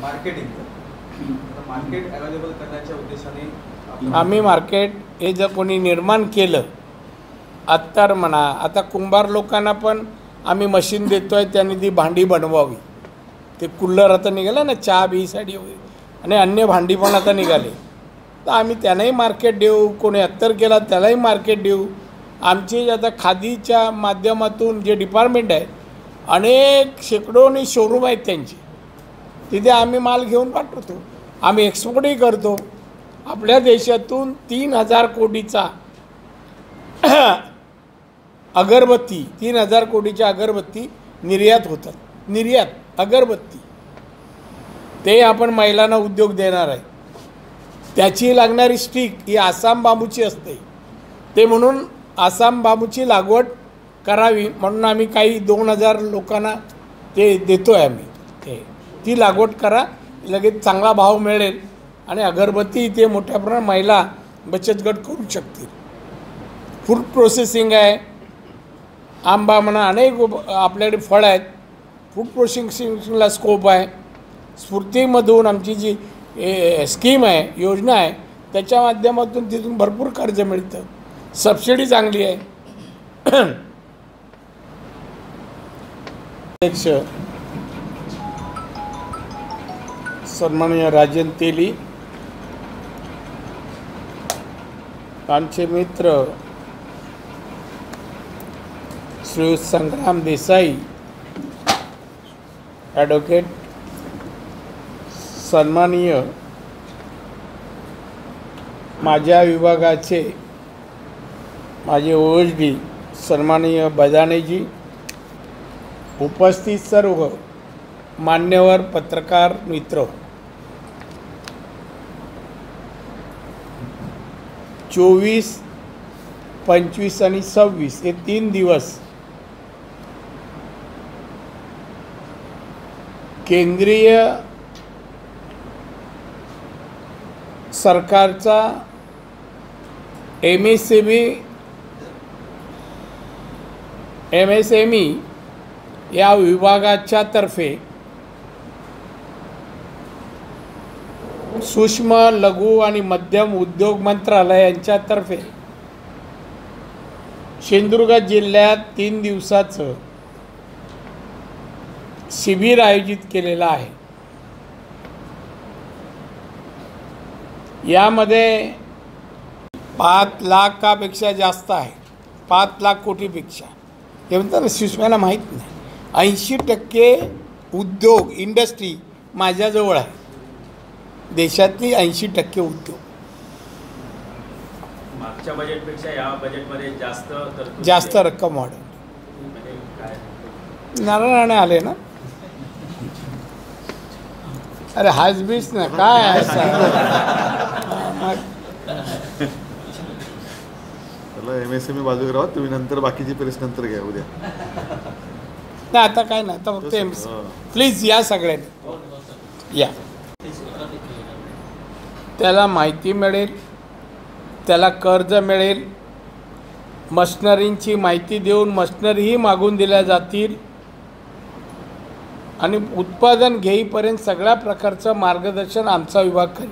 Marketing. Market available करण्याच्या उद्देशाने आम्ही मार्केट हे जर कोणी निर्माण केलं अत्तर म्हणा आता कुंभार लोकांना पण आम्ही मशीन देतो आहे त्यांनी ती भांडी बनवावी. ते कुल्लर आता निघालं ना चहा बीसाठी वगैरे. आणि अन्य भांडी पण आता निघाले. तर आम्ही त्यांनाही मार्केट देऊ कोणी अत्तर केला त्यालाही मार्केट देऊ. आमची आता खादीच्या माध्यमातून जे डिपार्टमेंट आहे अनेक शेकडोनी शोरूम आहेत त्यांचे. तिथे आम्ही माल घेऊन पाठवतो. आम्ही एक्सपोर्टही करतो. आपल्या देशातून तीन हजार कोटीचा अगरबत्ती तीन हजार कोटीच्या अगरबत्ती निर्यात होतात. निर्यात अगरबत्ती. ते आपण महिलांना उद्योग देणार आहे. त्याची लागणारी स्टिक ही आसाम बांबूची असते. ते म्हणून आसाम बांबूची लागवड करावी म्हणून आम्ही काही दोन हजार लोकांना ते देतो आहे आम्ही. ते ती लागवड करा लगेच चांगला भाव मिळेल आणि अगरबत्ती इथे मोठ्या प्रमाणात महिला बचत गट करू शकतील. फूड प्रोसेसिंग आहे. आंबा म्हणा अनेक उप- आपल्याकडे फळ आहेत. फूड प्रोसेसिंगला स्कोप आहे. स्फूर्तीमधून आमची जी ए, स्कीम आहे योजना आहे त्याच्या माध्यमातून तिथून भरपूर कर्ज मिळतं. सबसिडी चांगली आहे. अध्यक्ष सन्माननीय राजन तेली आमचे मित्र श्री संग्राम देसाई ॲडव्होकेट सन्माननीय माझ्या विभागाचे माझे ओ एच डी सन्माननीय बजानेजी उपस्थित सर्व मान्यवर पत्रकार मित्र. चोवीस पंचवीस आणि सव्वीस हे तीन दिवस केंद्रीय सरकारचा M S M E M S M E या विभागाच्या तर्फे सूक्ष्म लघु आणि मध्यम उद्योग मंत्रालय यांच्यातर्फे सिंधुदुर्ग जिल्ह्यात तीन दिवसाचं शिबिर आयोजित केलेलं आहे. यामध्ये पाच लाखापेक्षा जास्त आहे. पाच लाख कोटीपेक्षा. ते म्हणतात ना सुषम्याला माहीत नाही. ऐंशी टक्के उद्योग इंडस्ट्री माझ्याजवळ आहे. देशातली ऐंशी टक्के उद्योग. मागच्या बजेटपेक्षा या बजेटमध्ये जास्त जास्त. रक्कम वाढवली. म्हणजे काय? नारायणाने आले ना? अरे हाच बीच ना काय एम एस एम ई बाजू राहा तुम्ही नंतर बाकीची प्रेस नंतर घ्या उद्या. नाही आता काय नाही आता फक्त एम. प्लीज या सगळ्यांनी. या. त्याला माहिती मिळेल त्याला कर्ज मिळेल. मशनरींची माहिती देऊन मशनरीही मागून दिल्या जातील. आणि उत्पादन घेईपर्यंत सगळ्या प्रकारचं मार्गदर्शन आमचा विभाग करेल.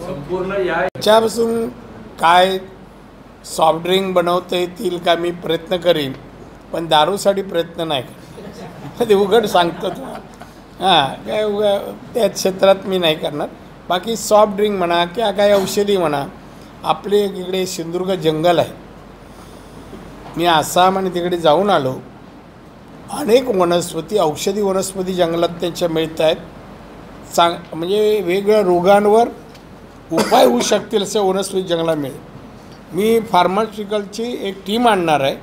संपूर्ण या त्याच्यापासून काय सॉफ्ट ड्रिंक बनवता येतील का मी प्रयत्न करीन पण दारूसाठी प्रयत्न नाही ते उघड सांगतो हां काय उगा त्या क्षेत्रात मी नाही करणार. बाकी सॉफ्ट ड्रिंक म्हणा किंवा काय औषधी म्हणा आपले इकडे सिंधुदुर्ग जंगल आहे. मी आसाम आणि तिकडे जाऊन आलो. अनेक वनस्पती औषधी वनस्पती जंगलात त्यांच्या मिळत आहेत. चांग म्हणजे वेगवेगळ्या रोगांवर उपाय होऊ शकतील असे वनस्पती जंगलात मिळेल. मी फार्मास्युटिकलची एक टीम आणणार आहे.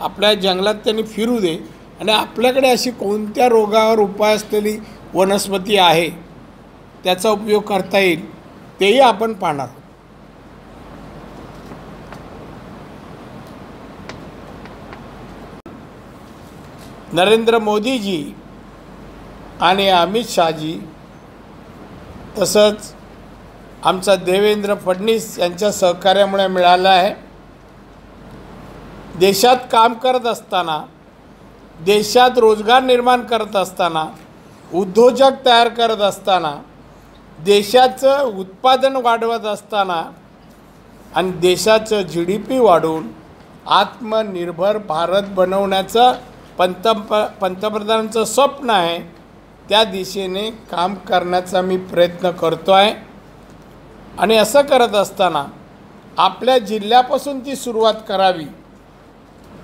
आपल्या जंगलात त्यांनी फिरू दे. आणि आपल्याकडे अशी कोणत्या रोगावर उपाय असलेली वनस्पती आहे त्याचा उपयोग करता येईल तेही आपण पाहणार नरेंद्र मोदीजी आणि अमित शहाजी तसंच आमचा देवेंद्र फडणीस यांच्या सहकार्यामुळे मिळालं आहे. देशात काम करत असताना देशात रोजगार निर्माण करत असताना उद्योजक तयार करत असताना देशाचं उत्पादन वाढवत असताना आणि देशाचं जी डी पी वाढवून आत्मनिर्भर भारत बनवण्याचं पंत पंतप्रधानांचं स्वप्न आहे त्या दिशेने काम करण्याचा मी प्रयत्न करतो आहे आणि असं करत असताना आपल्या जिल्ह्यापासून ती सुरुवात करावी.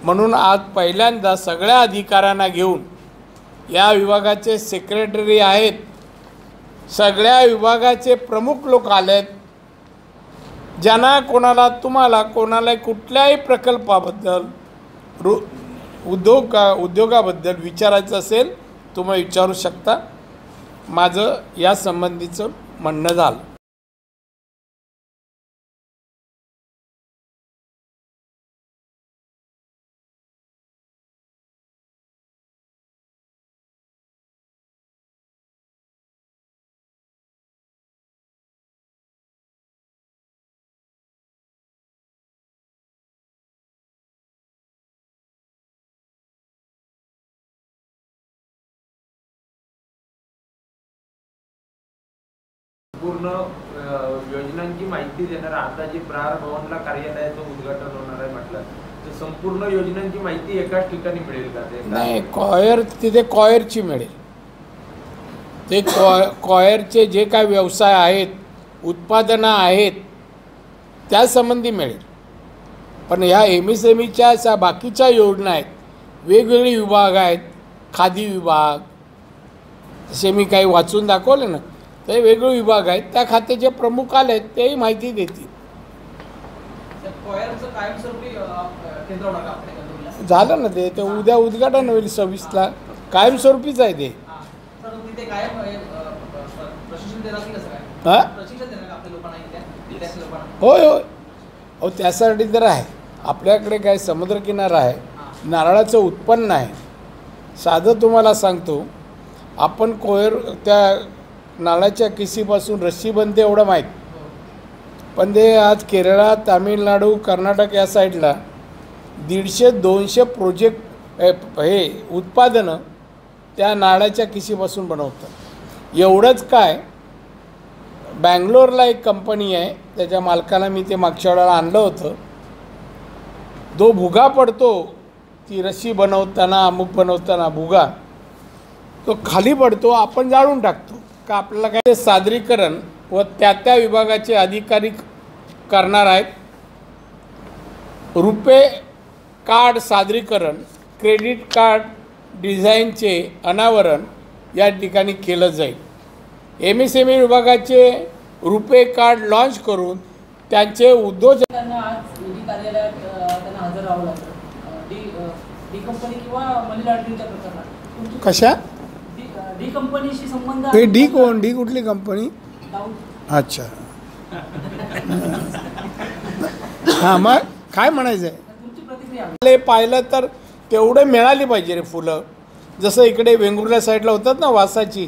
म्हणून आज पहिल्यांदा सगळ्या अधिकाऱ्यांना घेऊन या विभागाचे सेक्रेटरी आहेत सगळ्या विभागाचे प्रमुख लोक आले आहेत ज्यांना कोणाला तुम्हाला कोणाला कुठल्याही प्रकल्पाबद्दल रु उद्योग उद्योगाबद्दल विचारायचं असेल तुम्ही विचारू शकता. माझं या संबंधीचं म्हणणं झालं. पूर्ण योजनांची माहिती देणार आता जे प्रार भवनला कार्यालयाचं उद्घाटन होणार आहे म्हटलं तर संपूर्ण योजनांची माहिती एकाच ठिकाणी मिळेल का ते? नाही कॉयर तिथे कॉयरची मिळेल. ते कॉय कॉयरचे जे काय व्यवसाय आहेत उत्पादनं आहेत त्यासंबंधी मिळेल. पण ह्या एम एस एम ईच्या अशा बाकीच्या योजना आहेत वेगवेगळे विभाग आहेत खादी विभाग जसे मी काही वाचून दाखवले ना ते वेगळे विभाग आहेत. त्या खात्याचे प्रमुख आले आहेत तेही माहिती देतील. झालं ना ते. ते उद्या उद्घाटन होईल सव्वीसला. कायमस्वरूपीच आहे ते. हां. हे, हां होय होय. अहो त्यासाठी तर आहे. आपल्याकडे काय समुद्रकिनारा आहे. नारळाचं उत्पन्न आहे. साधं तुम्हाला सांगतो. आपण कोयर त्या नाळाच्या किसीपासून रस्सी बनते एवढं माहीत. पण ते आज केरळा तामिळनाडू कर्नाटक या साईडला दीडशे दोनशे प्रोजेक्ट हे उत्पादनं त्या नाळाच्या किसीपासून बनवतात. एवढंच काय बँगलोरला एक कंपनी आहे त्याच्या मालकाला मी ते मागच्या वेळेला आणलं होतं. जो भुगा पडतो ती रस्सी बनवताना अमुक बनवताना भुगा. तो खाली पडतो आपण जाळून टाकतो. का आपल्याला काय ते सादरीकरण व त्या त्या विभागाचे अधिकारी करणार आहेत? रुपे कार्ड सादरीकरण क्रेडिट कार्ड डिझाईनचे अनावरण या ठिकाणी केलं जाईल. एम एस एम ई विभागाचे रुपे कार्ड लॉन्च करून त्यांचे उद्योजक कशा? डी कंपनीशी संबंध हे डी कोण? डी कुठली कंपनी? अच्छा. हां मग काय म्हणायचं आहे पाहिलं तर तेवढे मिळाली पाहिजे रे फुलं. जसं इकडे वेंगुर्ल्या साईडला होतात ना वासाची.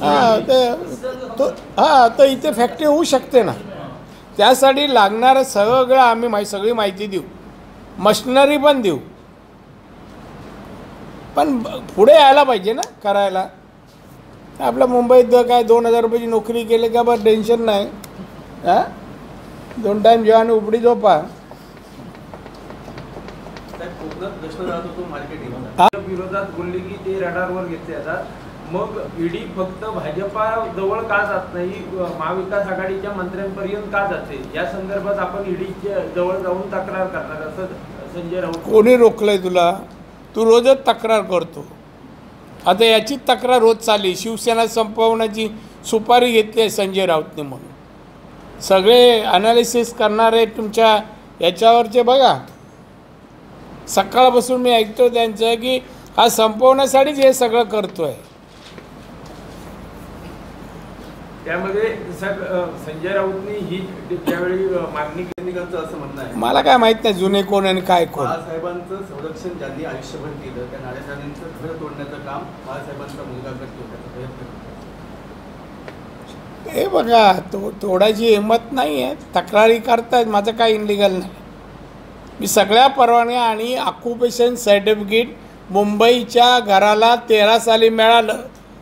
हां ते तो हां तर इथे फॅक्टरी होऊ शकते ना. त्यासाठी लागणारं सगळं आम्ही माहि सगळी माहिती देऊ. मशिनरी पण देऊ. पण पुढे यायला पाहिजे ना करायला. आपल्या मुंबईत काय दोन हज़ार रुपयाची नोकरी केली का बरं टेन्शन नाही. हाँ? दोन टाईम जेव्हा आणि उपडी झोपा. विरोधात बोलले की ते रडारवर घेतले जातात. मग ईडी फक्त भाजपा जवळ का जात नाही? महाविकास आघाडीच्या मंत्र्यांपर्यंत का जाते? या संदर्भात आपण ईडीच्या जवळ जाऊन तक्रार करणार असं संजय राऊत. कोणी रोखलंय तुला? तू रोजच तक्रार करतो. आता याची तक्रार होत चालली. शिवसेना संपवण्याची सुपारी घेतली आहे संजय राऊतने म्हणून. सगळे अनालिसिस करणारे तुमच्या याच्यावरचे बघा. सकाळपासून मी ऐकतो त्यांचं की हा संपवण्यासाठीच हे सगळं करतो आहे त्यामध्ये साहेब संजय राऊतनी ही त्यावेळी मागणी केली असं म्हणणं आहे. मला काय माहीत नाही जुने कोण आणि काय कोण. बाळासाहेबांचं संरक्षण ज्यांनी आयुष्यभर केलं त्या घर तोडण्याचं काम बाळासाहेबांचा मुलगा करतो त्याचा प्रयत्न हे बघा तो तोडायची हिंमत नाही आहे तक्रारी करतायत माझं काय इनलिगल नाही. मी सगळ्या परवानग्या आणि ऑक्युपेशन सर्टिफिकेट मुंबईच्या घराला तेरा साली मिळालं.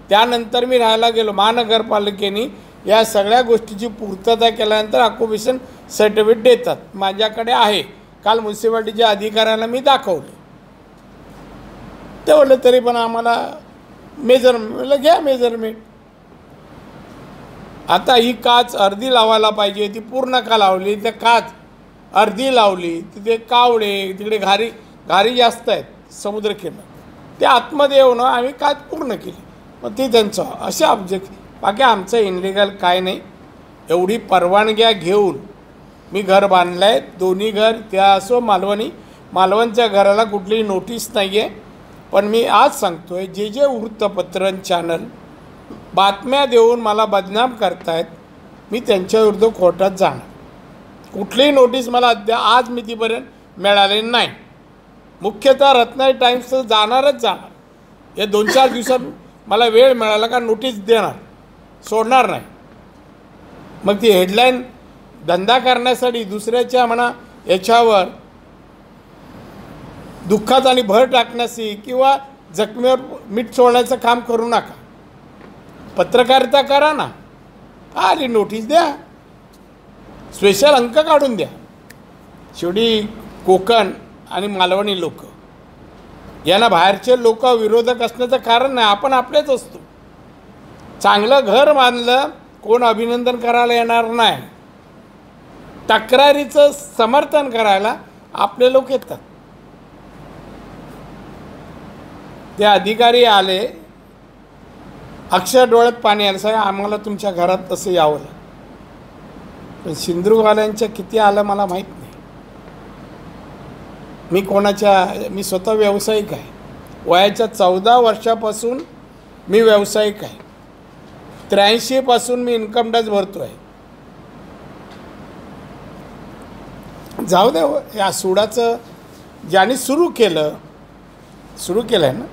त्यानंतर मी राहायला गेलो. महानगरपालिकेने या सगळ्या गोष्टीची पूर्तता केल्यानंतर ऑक्युपेशन सर्टिफिकेट देतात. माझ्याकडे आहे. काल म्युन्सिपाल्टीच्या अधिकाऱ्यांना मी दाखवले. तेवढं तरी पण आम्हाला मेजरमेंट घ्या मेजरमेंट आता ही काच अर्धी लावायला पाहिजे ती पूर्ण का लावली? त्या काच अर्धी लावली. तिथे कावळे तिकडे घारी घारी जास्त आहेत समुद्रकिनार. ते आतमध्ये येऊन आम्ही काच पूर्ण केली. मग ते त्यांचं. असे ऑब्जेक्ट बाकी आमचं इनलिगल काय नाही. एवढी परवानग्या घेऊन मी घर बांधलं आहे दोन्ही घर त्या असो मालवणी. मालवणच्या घराला कुठलीही नोटीस नाही आहे पण मी आज सांगतो आहे जे जे वृत्तपत्र चॅनल बातम्या देऊन मला बदनाम करतायत मी त्यांच्याविरुद्ध कोर्टात जाणार. कुठलीही नोटीस मला अद्या आज मितीपर्यंत मिळालेली नाही. मुख्यतः रत्नागिरी टाईम्स तर जाणारच जाणार. या दोन चार दिवसात मला वेळ मिळाला का नोटीस देणार सोडणार नाही. मग ती हेडलाईन धंदा करण्यासाठी दुसऱ्याच्या म्हणा याच्यावर दुःखात आणि भर टाकण्याची किंवा जखमीवर मीठ सोडण्याचं काम करू नका. पत्रकारिता करा ना. आली नोटीस द्या. स्पेशल अंक काढून द्या. शेवटी कोकण आणि मालवणी लोक. यांना बाहेरचे लोक विरोधक असण्याचं कारण नाही. आपण आपलेच असतो. चांगलं घर बांधलं कोण अभिनंदन करायला येणार नाही. तक्रारीचं समर्थन करायला आपले लोक येतात. ते अधिकारी आले. अक्षर डोळ्यात पाणी आलं. साहेब आम्हाला तुमच्या घरात तसं यावं लागलं. पण सिंधुदुर्गवाल्यांच्या किती आलं मला माहीत नाही. मी कोणाच्या मी स्वतः व्यावसायिक आहे. वयाच्या चौदा वर्षापासून मी व्यावसायिक आहे. त्र्याऐंशीपासून मी इन्कम टॅक्स भरतो आहे जाऊ दे हो, या सुडाचं ज्याने सुरू केलं सुरू केलं आहे ना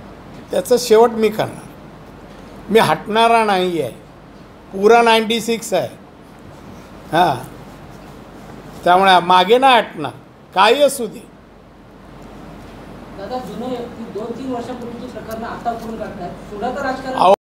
त्याचं शेवट मी करणार. मी हटणारा नाही आहे. पुरा नाईंटी सिक्स आहे. हां. त्यामुळे मागे नाही हटणार. काही असू दे. दादा जुनं दोन तीन वर्षापूर्वीची प्रकरणं आता पूर्ण काढतात तर राजकारण.